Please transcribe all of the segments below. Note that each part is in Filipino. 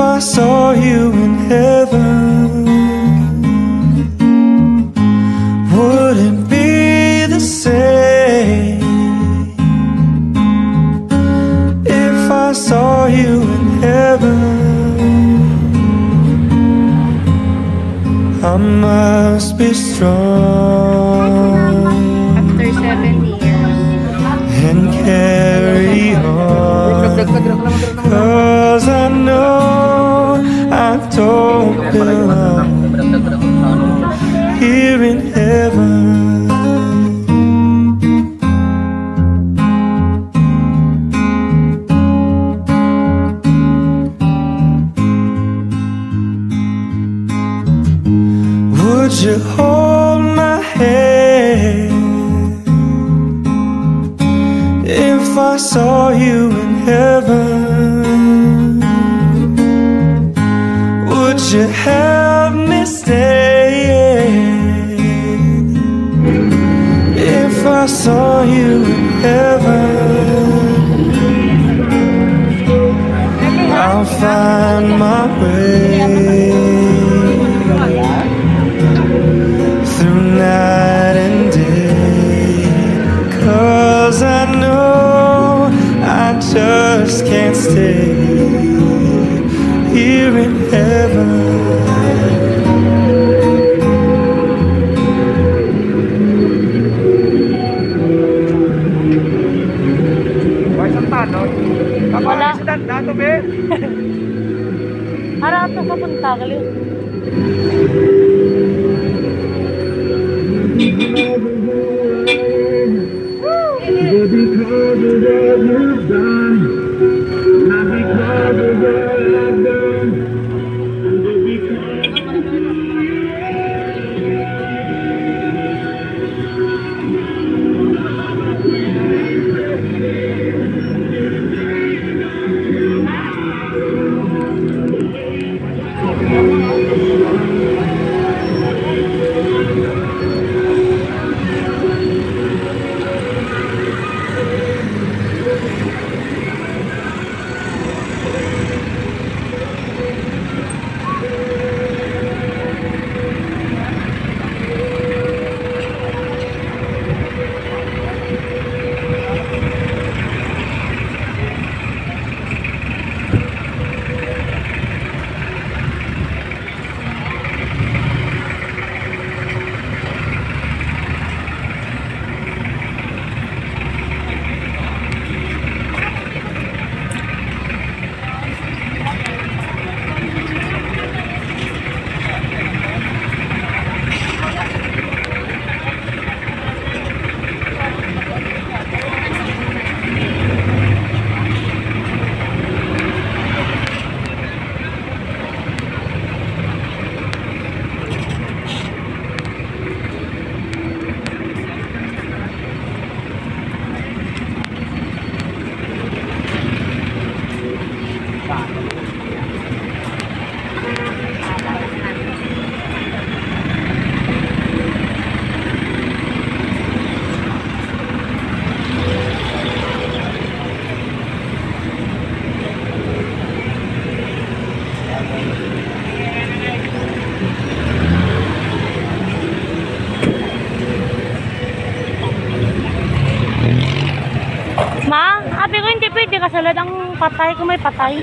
if I saw you in heaven Wouldn't be the same If I saw you in heaven. I must be strong And carry on Cause I know Belong here in heaven. Would you hold my hand if I saw you in heaven? You help me stay if I saw you heaven? I'll find my way because of your kasalad ang patay kung may patay.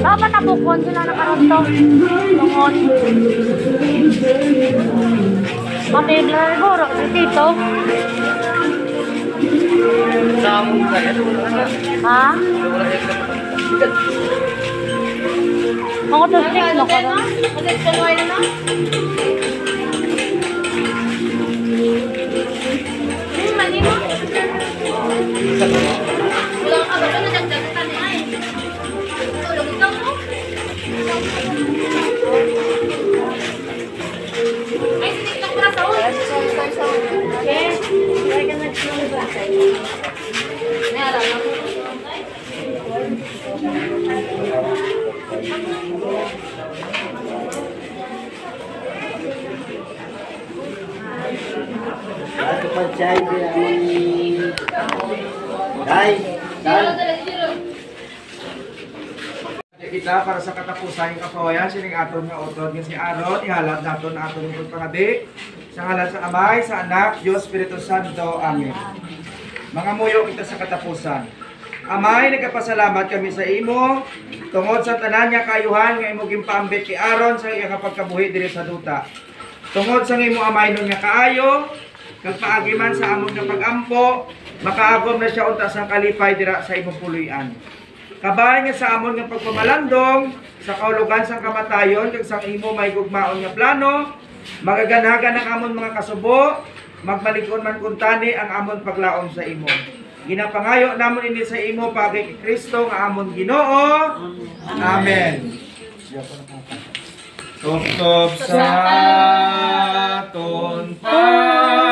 Dapat nabukon sila na karon to. Tungod. Mapigla siguro si Tito. Ha? Mga to na ko doon. Ato Dai, dai. kita para sa katapusan ng kapawayan sining aton nga utod nga si Aaron ihalad naton na aton ng pangadi sa ngalan sa Amay sa Anak Dios Espiritu Santo Amen. Mga muyo kita sa katapusan. Amay nagapasalamat kami sa imo. Tungod sa tanan nga kayuhan nga imo gimpaambit kay Aaron sa iyang pagkabuhi diri sa duta. Tungod sa imo amay nun nga kaayo kag paagi man sa amon nga pagampo makaagom na siya unta sa kalipay dira sa imong puloy-an Kabayan nga sa amon nga pagpamalandong, sa kaulugan sang kamatayon, kag sang imo may gugmaon nga plano, magaganhagan ang amon mga kasubo, magmalikon man kuntani ang amon paglaom sa imo. Ginapangayo namon ini sa imo pagay kay Kristo nga amon Ginoo. Amen. Tuptop sa aton pagkita